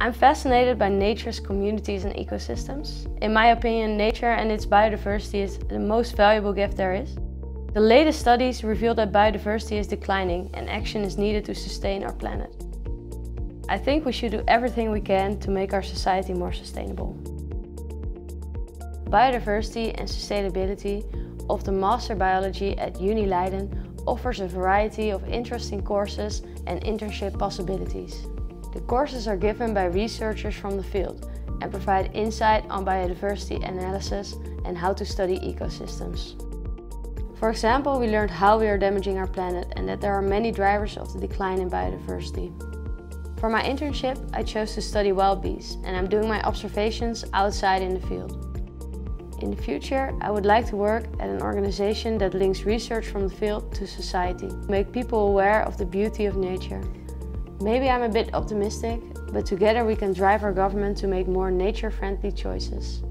I'm fascinated by nature's communities and ecosystems. In my opinion, nature and its biodiversity is the most valuable gift there is. The latest studies reveal that biodiversity is declining and action is needed to sustain our planet. I think we should do everything we can to make our society more sustainable. Biodiversity and Sustainability of the Master Biology at Uni Leiden offers a variety of interesting courses and internship possibilities. The courses are given by researchers from the field and provide insight on biodiversity analysis and how to study ecosystems. For example, we learned how we are damaging our planet and that there are many drivers of the decline in biodiversity. For my internship, I chose to study wild bees and I'm doing my observations outside in the field. In the future, I would like to work at an organization that links research from the field to society, make people aware of the beauty of nature. Maybe I'm a bit optimistic, but together we can drive our government to make more nature-friendly choices.